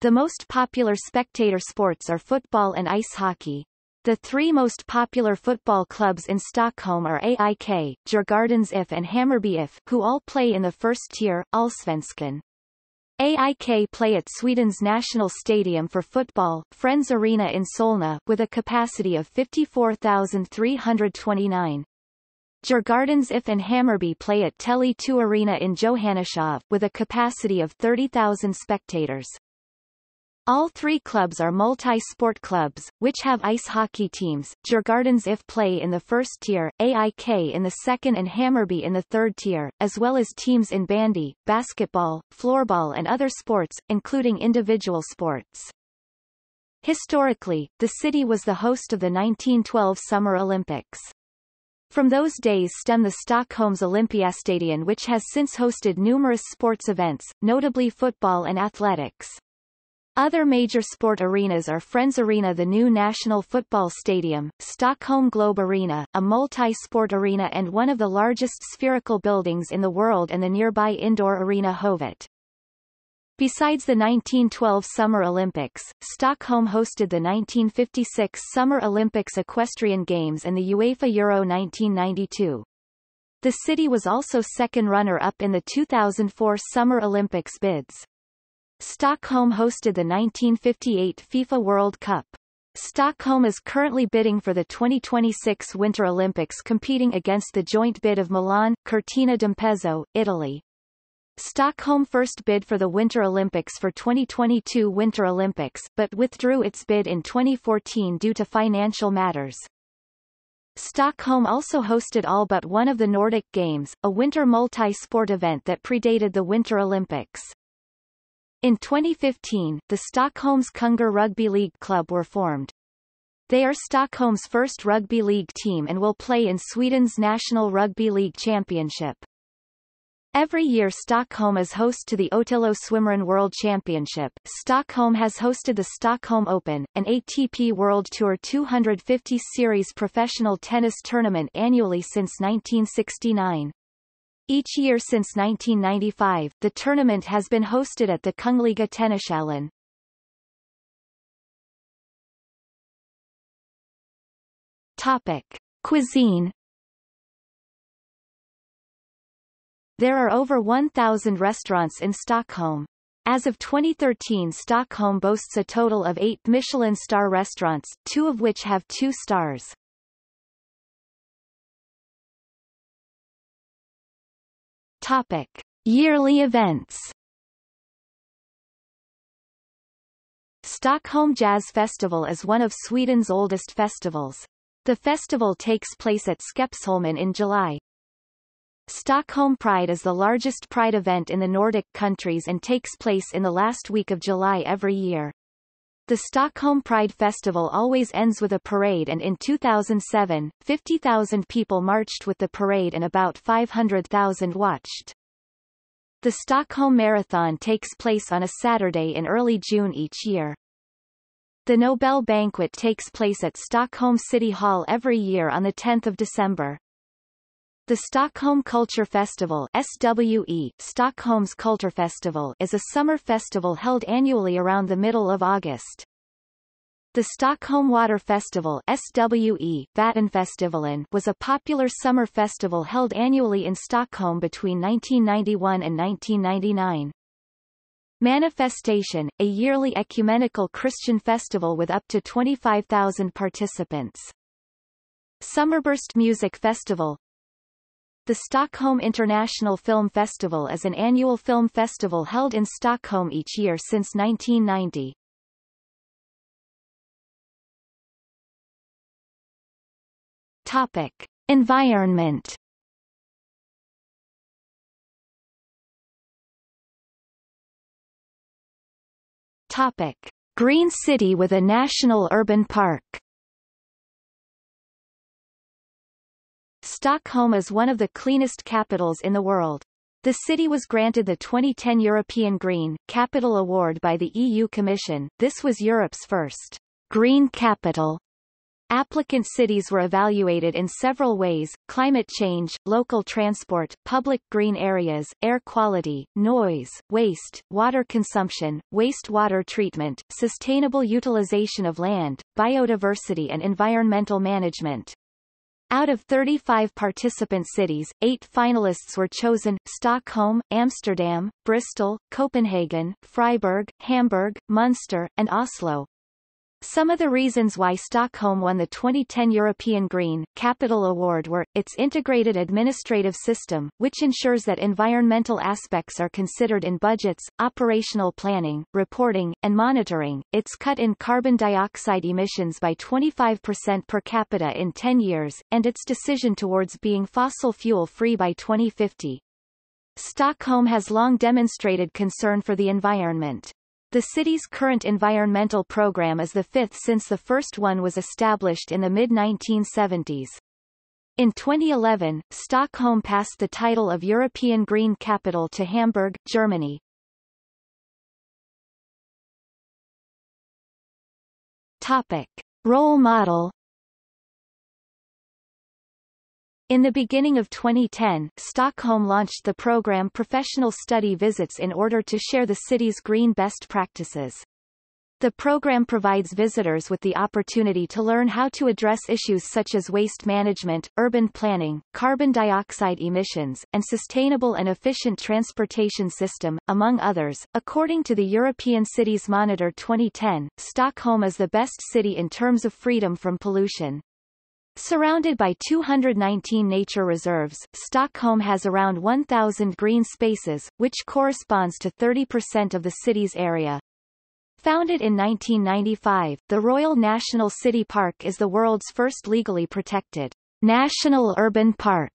The most popular spectator sports are football and ice hockey. The three most popular football clubs in Stockholm are AIK, Djurgårdens IF and Hammarby IF, who all play in the first tier, Allsvenskan. AIK play at Sweden's national stadium for football, Friends Arena in Solna, with a capacity of 54,329. Djurgårdens IF and Hammarby play at Tele2 Arena in Johanneshov, with a capacity of 30,000 spectators. All three clubs are multi-sport clubs, which have ice hockey teams. Djurgårdens IF play in the first tier, AIK in the second and Hammarby in the third tier, as well as teams in bandy, basketball, floorball and other sports, including individual sports. Historically, the city was the host of the 1912 Summer Olympics. From those days stem the Stockholm's Olympiastadion which has since hosted numerous sports events, notably football and athletics. Other major sport arenas are Friends Arena the new National Football Stadium, Stockholm Globe Arena, a multi-sport arena and one of the largest spherical buildings in the world and the nearby indoor arena Hovet. Besides the 1912 Summer Olympics, Stockholm hosted the 1956 Summer Olympics Equestrian Games and the UEFA Euro 1992. The city was also second runner-up in the 2004 Summer Olympics bids. Stockholm hosted the 1958 FIFA World Cup. Stockholm is currently bidding for the 2026 Winter Olympics competing against the joint bid of Milan, Cortina d'Ampezzo, Italy. Stockholm first bid for the Winter Olympics for 2022 Winter Olympics, but withdrew its bid in 2014 due to financial matters. Stockholm also hosted all but one of the Nordic Games, a winter multi-sport event that predated the Winter Olympics. In 2015, the Stockholm's Kungar Rugby League club were formed. They are Stockholm's first rugby league team and will play in Sweden's National Rugby League Championship. Every year Stockholm is host to the ÖtillÖ Swimrun World Championship. Stockholm has hosted the Stockholm Open, an ATP World Tour 250 Series professional tennis tournament annually since 1969. Each year since 1995, the tournament has been hosted at the Kungliga Tennishallen. Topic. Cuisine There are over 1,000 restaurants in Stockholm. As of 2013 Stockholm boasts a total of eight Michelin star restaurants, two of which have two stars. Topic. Yearly events Stockholm Jazz Festival is one of Sweden's oldest festivals. The festival takes place at Skeppsholmen in July. Stockholm Pride is the largest pride event in the Nordic countries and takes place in the last week of July every year. The Stockholm Pride Festival always ends with a parade and in 2007, 50,000 people marched with the parade and about 500,000 watched. The Stockholm Marathon takes place on a Saturday in early June each year. The Nobel Banquet takes place at Stockholm City Hall every year on 10 December. The Stockholm Culture Festival SWE, Stockholm's Festival, is a summer festival held annually around the middle of August. The Stockholm Water Festival SWE, Vattenfestivalen, was a popular summer festival held annually in Stockholm between 1991 and 1999. Manifestation, a yearly ecumenical Christian festival with up to 25,000 participants. Summerburst Music Festival the Stockholm International Film Festival is an annual film festival held in Stockholm each year since 1990. Topic. Environment Topic. Green city with a national urban park Stockholm is one of the cleanest capitals in the world. The city was granted the 2010 European Green Capital Award by the EU Commission. This was Europe's first green capital. Applicant cities were evaluated in several ways, climate change, local transport, public green areas, air quality, noise, waste, water consumption, wastewater treatment, sustainable utilization of land, biodiversity and environmental management. Out of 35 participant cities, eight finalists were chosen, Stockholm, Amsterdam, Bristol, Copenhagen, Freiburg, Hamburg, Munster, and Oslo. Some of the reasons why Stockholm won the 2010 European Green Capital Award were, its integrated administrative system, which ensures that environmental aspects are considered in budgets, operational planning, reporting, and monitoring, its cut in carbon dioxide emissions by 25% per capita in 10 years, and its decision towards being fossil fuel-free by 2050. Stockholm has long demonstrated concern for the environment. The city's current environmental program is the fifth since the first one was established in the mid-1970s. In 2011, Stockholm passed the title of European Green Capital to Hamburg, Germany. Topic. Role model In the beginning of 2010, Stockholm launched the program Professional Study Visits in order to share the city's green best practices. The program provides visitors with the opportunity to learn how to address issues such as waste management, urban planning, carbon dioxide emissions, and sustainable and efficient transportation system, among others. According to the European Cities Monitor 2010, Stockholm is the best city in terms of freedom from pollution. Surrounded by 219 nature reserves, Stockholm has around 1,000 green spaces, which corresponds to 30% of the city's area. Founded in 1995, the Royal National City Park is the world's first legally protected national urban park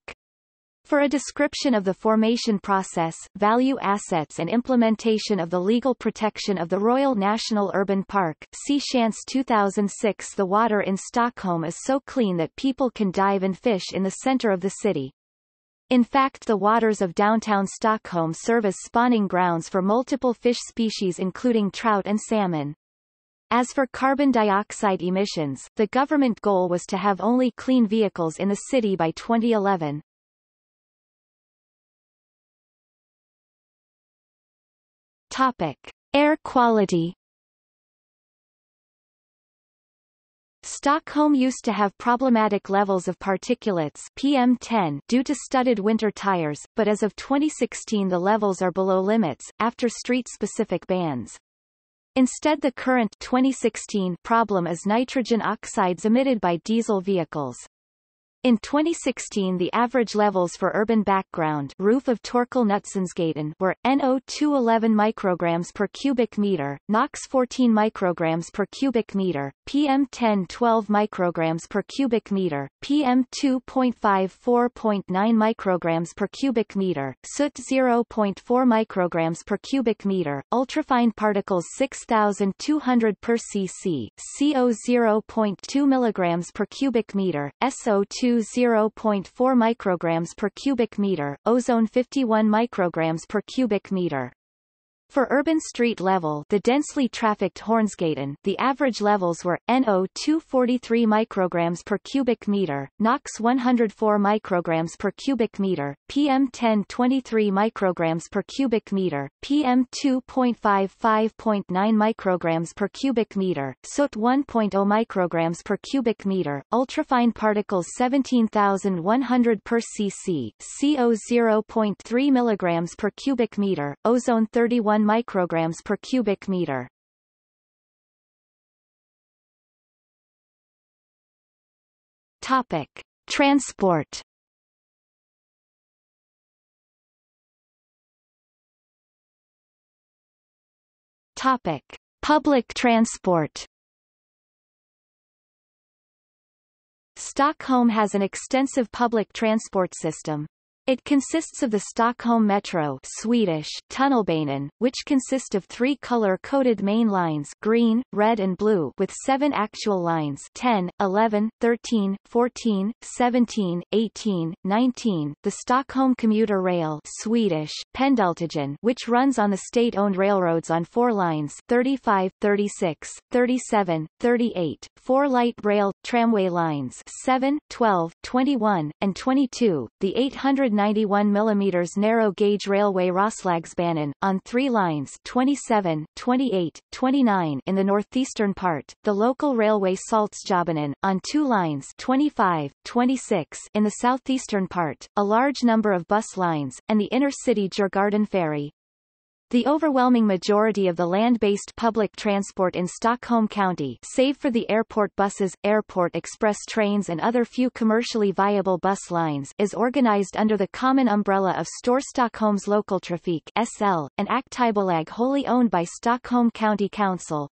for a description of the formation process, value assets and implementation of the legal protection of the Royal National Urban Park, see Schantz 2006 The water in Stockholm is so clean that people can dive and fish in the center of the city. In fact the waters of downtown Stockholm serve as spawning grounds for multiple fish species including trout and salmon. As for carbon dioxide emissions, the government goal was to have only clean vehicles in the city by 2011. Topic. Air quality Stockholm used to have problematic levels of particulates PM10 due to studded winter tires, but as of 2016 the levels are below limits, after street-specific bans. Instead the current 2016 problem is nitrogen oxides emitted by diesel vehicles. In 2016 the average levels for urban background roof of Torkel Knutssonsgatan were, NO2 11 micrograms per cubic meter, NOx 14 micrograms per cubic meter, PM10 12 micrograms per cubic meter, PM 2.5 4.9 micrograms per cubic meter, soot 0.4 micrograms per cubic meter, ultrafine particles 6200 per cc, CO 0.2 milligrams per cubic meter, SO2 0.4 micrograms per cubic meter, ozone 51 micrograms per cubic meter. For urban street level the densely trafficked Hornsgatan, the average levels were, NO 243 micrograms per cubic meter, NOx 104 micrograms per cubic meter, PM 1023 micrograms per cubic meter, PM 2.55.9 micrograms per cubic meter, soot 1.0 micrograms per cubic meter, ultrafine particles 17,100 per cc, CO 0.3 milligrams per cubic meter, ozone 31 micrograms per cubic meter. Topic: Transport. Topic: Public transport. Stockholm has an extensive public transport system. It consists of the Stockholm Metro Swedish, Tunnelbanan, which consist of three color-coded main lines green, red and blue with seven actual lines 10, 11, 13, 14, 17, 18, 19, the Stockholm Commuter Rail Swedish, Pendeltågen which runs on the state-owned railroads on four lines 35, 36, 37, 38, four light rail, tramway lines 7, 12, 21, and 22, the 800 191 mm narrow gauge railway Roslagsbanan, on three lines 27, 28, 29 in the northeastern part, the local railway Saltsjöbanan, on two lines 25, 26 in the southeastern part, a large number of bus lines, and the inner-city Djurgården ferry. The overwhelming majority of the land-based public transport in Stockholm County save for the airport buses, airport express trains and other few commercially viable bus lines is organized under the common umbrella of Storstockholms Lokaltrafik SL, an Aktiebolag wholly owned by Stockholm County Council.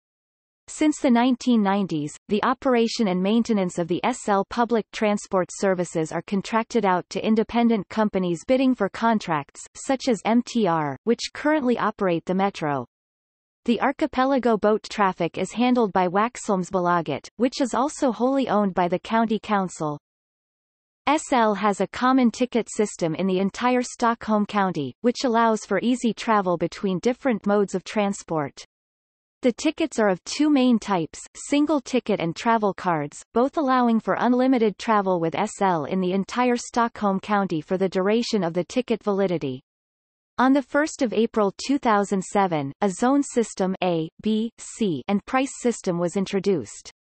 Since the 1990s, the operation and maintenance of the SL public transport services are contracted out to independent companies bidding for contracts, such as MTR, which currently operate the metro. The archipelago boat traffic is handled by Waxholmsbolaget, which is also wholly owned by the county council. SL has a common ticket system in the entire Stockholm County, which allows for easy travel between different modes of transport. The tickets are of two main types, single ticket and travel cards, both allowing for unlimited travel with SL in the entire Stockholm County for the duration of the ticket validity. On 1 April 2007, a zone system A, B, C and price system was introduced.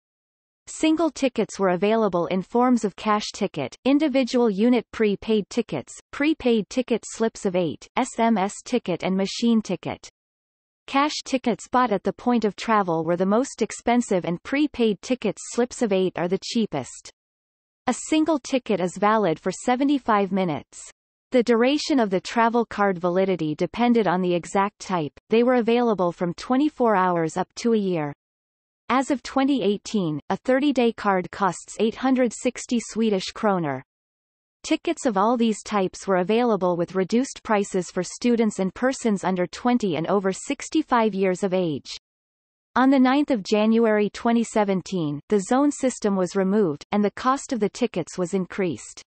Single tickets were available in forms of cash ticket, individual unit pre-paid tickets, prepaid ticket slips of 8, SMS ticket and machine ticket. Cash tickets bought at the point of travel were the most expensive and prepaid tickets slips of 8 are the cheapest. A single ticket is valid for 75 minutes. The duration of the travel card validity depended on the exact type, they were available from 24 hours up to a year. As of 2018, a 30-day card costs 860 Swedish kroner, Tickets of all these types were available with reduced prices for students and persons under 20 and over 65 years of age. On 9 January 2017, the zone system was removed, and the cost of the tickets was increased.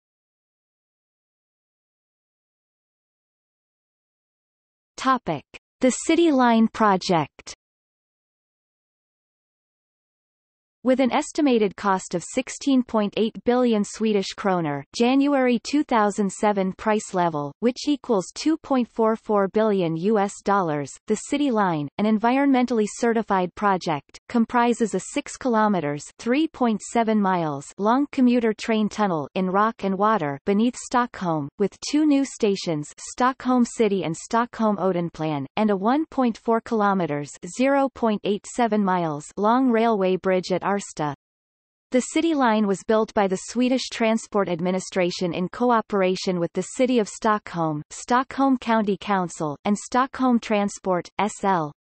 Topic. The City Line project With an estimated cost of 16.8 billion Swedish kroner January 2007 price level, which equals 2.44 billion US dollars, the City Line, an environmentally certified project, comprises a 6 kilometers 3.7 miles long commuter train tunnel in rock and water beneath Stockholm, with two new stations Stockholm City and Stockholm Odenplan, and a 1.4 kilometers 0.87 miles long railway bridge at Arsta. The City Line was built by the Swedish Transport Administration in cooperation with the City of Stockholm, Stockholm County Council, and Stockholm Transport, SL.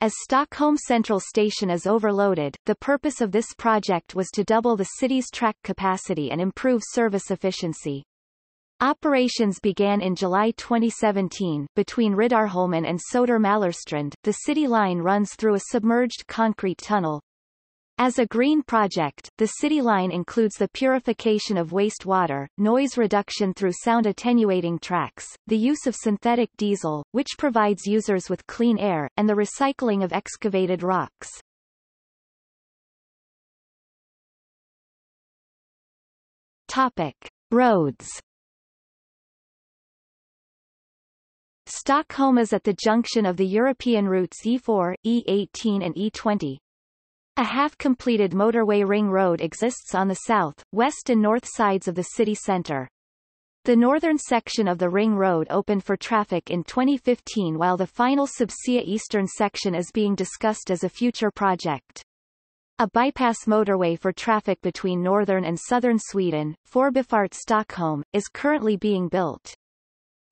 As Stockholm Central Station is overloaded, the purpose of this project was to double the city's track capacity and improve service efficiency. Operations began in July 2017. Between Riddarholmen and Söder the city line runs through a submerged concrete tunnel, As a green project, the City Line includes the purification of wastewater, noise reduction through sound attenuating tracks, the use of synthetic diesel, which provides users with clean air, and the recycling of excavated rocks. Topic. Roads Stockholm is at the junction of the European routes E4, E18 and E20. A half-completed motorway ring road exists on the south, west and north sides of the city centre. The northern section of the ring road opened for traffic in 2015 while the final subsea eastern section is being discussed as a future project. A bypass motorway for traffic between northern and southern Sweden, Förbifart Stockholm, is currently being built.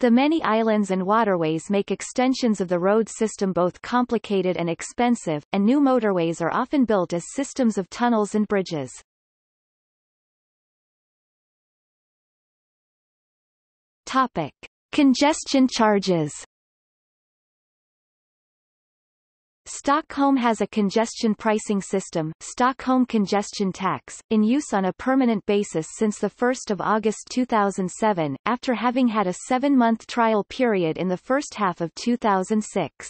The many islands and waterways make extensions of the road system both complicated and expensive, and new motorways are often built as systems of tunnels and bridges. Topic. Congestion charges Stockholm has a congestion pricing system, Stockholm Congestion Tax, in use on a permanent basis since 1 August 2007, after having had a seven-month trial period in the first half of 2006.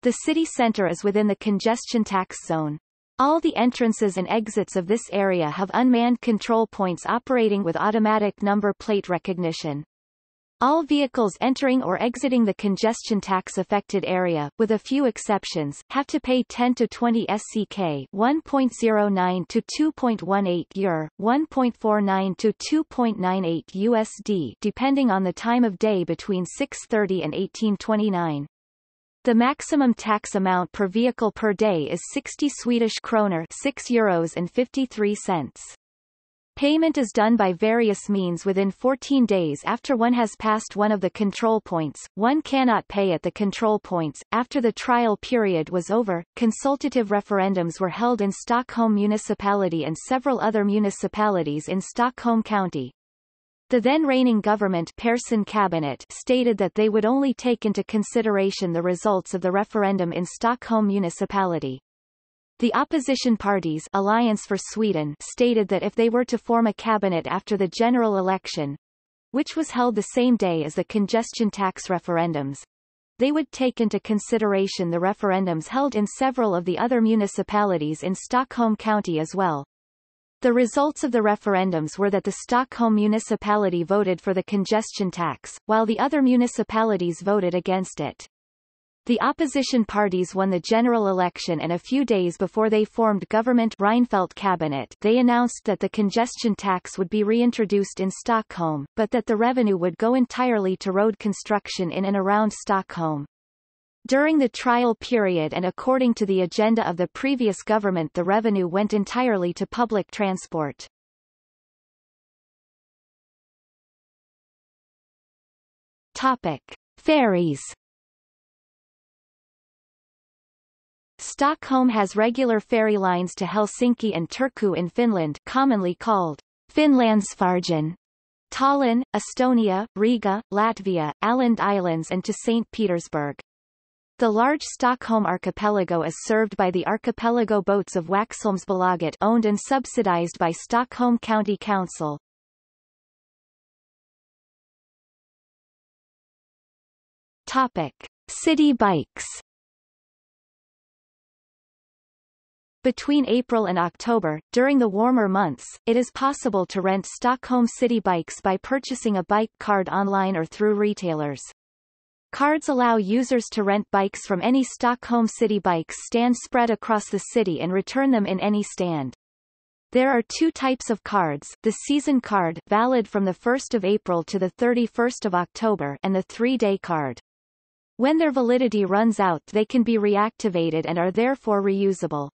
The city centre is within the congestion tax zone. All the entrances and exits of this area have unmanned control points operating with automatic number plate recognition. All vehicles entering or exiting the congestion tax affected area, with a few exceptions, have to pay 10 to 20 SEK 1.09 to 2.18 EUR, 1.49 to 2.98 USD depending on the time of day between 6.30 and 18.29. The maximum tax amount per vehicle per day is 60 Swedish kroner 6 euros and 53 cents. Payment is done by various means within 14 days after one has passed one of the control points. One cannot pay at the control points. After the trial period was over, consultative referendums were held in Stockholm municipality and several other municipalities in Stockholm County. The then reigning government Persson cabinet stated that they would only take into consideration the results of the referendum in Stockholm municipality. The opposition parties Alliance for Sweden stated that if they were to form a cabinet after the general election, which was held the same day as the congestion tax referendums, they would take into consideration the referendums held in several of the other municipalities in Stockholm County as well. The results of the referendums were that the Stockholm municipality voted for the congestion tax, while the other municipalities voted against it. The opposition parties won the general election and a few days before they formed government Reinfeldt cabinet they announced that the congestion tax would be reintroduced in Stockholm, but that the revenue would go entirely to road construction in and around Stockholm. During the trial period and according to the agenda of the previous government the revenue went entirely to public transport. Topic. Ferries Stockholm has regular ferry lines to Helsinki and Turku in Finland commonly called Finlandsfärjan, Tallinn, Estonia, Riga, Latvia, Åland Islands and to St. Petersburg. The large Stockholm archipelago is served by the archipelago boats of Waxholmsbolaget owned and subsidized by Stockholm County Council. Topic. City bikes Between April and October, during the warmer months, it is possible to rent Stockholm City bikes by purchasing a bike card online or through retailers. Cards allow users to rent bikes from any Stockholm City bikes stand spread across the city and return them in any stand. There are two types of cards, the season card valid from the 1 April to 31 October and the three-day card. When their validity runs out they can be reactivated and are therefore reusable.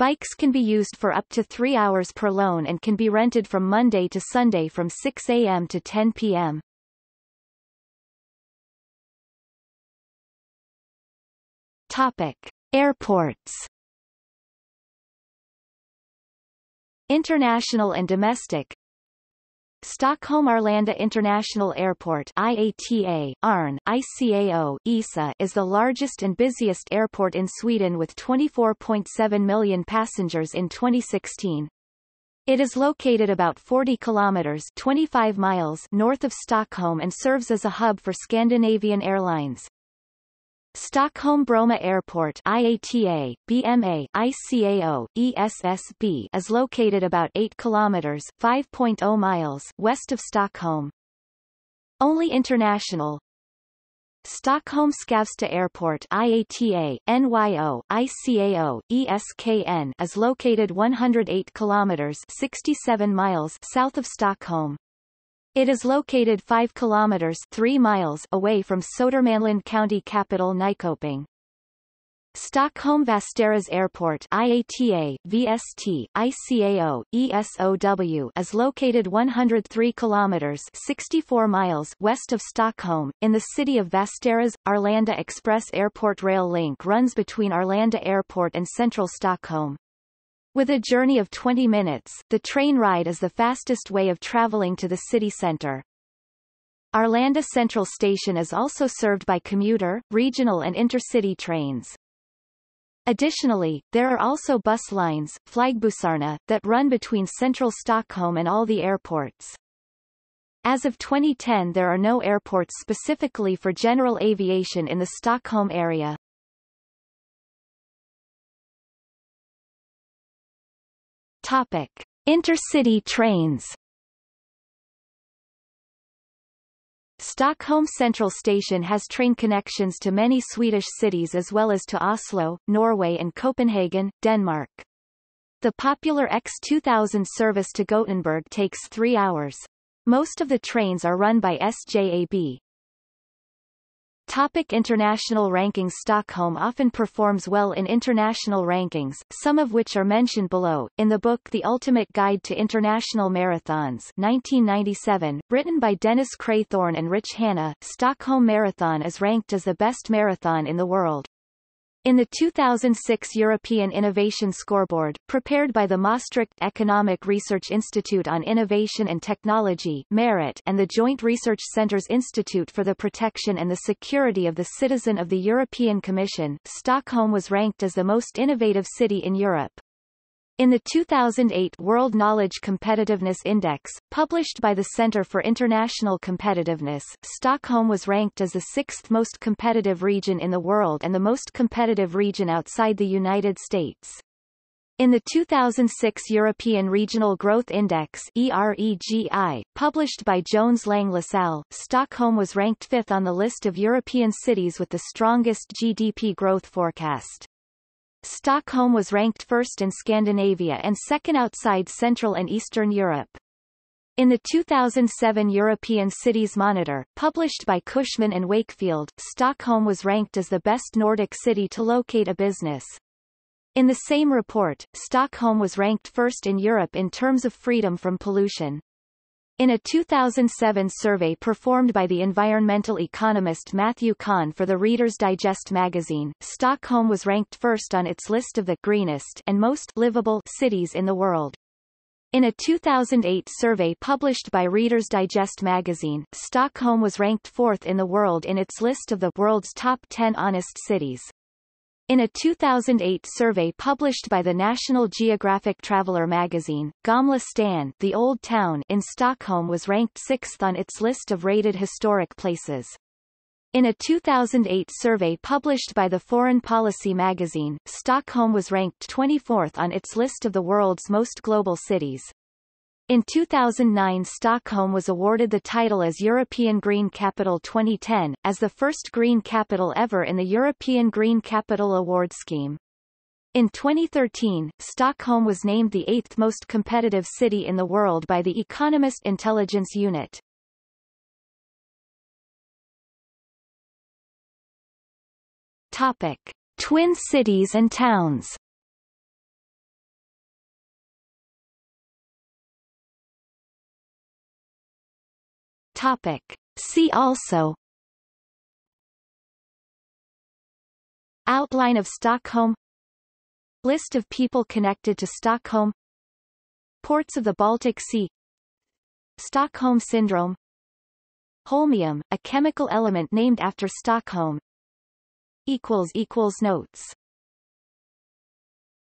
Bikes can be used for up to three hours per loan and can be rented from Monday to Sunday from 6 a.m. to 10 p.m. Topic. Airports International and domestic Stockholm Arlanda International Airport IATA, ARN, ICAO, ISA is the largest and busiest airport in Sweden with 24.7 million passengers in 2016. It is located about 40 kilometers 25 miles north of Stockholm and serves as a hub for Scandinavian Airlines. Stockholm Bromma Airport IATA, BMA, ICAO, ESSB is located about 8 kilometers 5.0 miles west of Stockholm. Only international Stockholm Skavsta Airport IATA, NYO, ICAO, ESKN is located 108 kilometers 67 miles south of Stockholm. It is located 5 kilometers 3 miles away from Södermanland county capital Nyköping. Stockholm Västerås Airport IATA, VST, ICAO, ESOW is located 103 kilometers 64 miles west of Stockholm, in the city of Västerås. Arlanda Express Airport rail link runs between Arlanda Airport and central Stockholm. With a journey of 20 minutes, the train ride is the fastest way of traveling to the city center. Arlanda Central Station is also served by commuter, regional and intercity trains. Additionally, there are also bus lines, Flygbussarna, that run between central Stockholm and all the airports. As of 2010 there are no airports specifically for general aviation in the Stockholm area. Topic: Intercity trains. Stockholm Central Station has train connections to many Swedish cities as well as to Oslo, Norway and Copenhagen, Denmark. The popular X2000 service to Gothenburg takes three hours. Most of the trains are run by SJ AB. Topic international rankings Stockholm often performs well in international rankings, some of which are mentioned below. In the book The Ultimate Guide to International Marathons 1997, written by Dennis Craythorne and Rich Hanna, Stockholm Marathon is ranked as the best marathon in the world. In the 2006 European Innovation Scoreboard, prepared by the Maastricht Economic Research Institute on Innovation and Technology MERIT and the Joint Research Centres Institute for the Protection and the Security of the Citizen of the European Commission, Stockholm was ranked as the most innovative city in Europe. In the 2008 World Knowledge Competitiveness Index, published by the Center for International Competitiveness, Stockholm was ranked as the sixth most competitive region in the world and the most competitive region outside the United States. In the 2006 European Regional Growth Index EREGI, published by Jones Lang LaSalle, Stockholm was ranked fifth on the list of European cities with the strongest GDP growth forecast. Stockholm was ranked first in Scandinavia and second outside Central and Eastern Europe. In the 2007 European Cities Monitor, published by Cushman and Wakefield, Stockholm was ranked as the best Nordic city to locate a business. In the same report, Stockholm was ranked first in Europe in terms of freedom from pollution. In a 2007 survey performed by the environmental economist Matthew Kahn for the Reader's Digest magazine, Stockholm was ranked first on its list of the greenest and most livable cities in the world. In a 2008 survey published by Reader's Digest magazine, Stockholm was ranked fourth in the world in its list of the world's top 10 honest cities. In a 2008 survey published by the National Geographic Traveler magazine, Gamla stan the Old Town in Stockholm was ranked sixth on its list of rated historic places. In a 2008 survey published by the Foreign Policy magazine, Stockholm was ranked 24th on its list of the world's most global cities. In 2009 Stockholm was awarded the title as European Green Capital 2010, as the first green capital ever in the European Green Capital Award scheme. In 2013, Stockholm was named the eighth most competitive city in the world by the Economist Intelligence Unit. Topic. Twin cities and towns Topic. See also. Outline of Stockholm. List of people connected to Stockholm. Ports of the Baltic Sea. Stockholm syndrome. Holmium, a chemical element named after Stockholm. Notes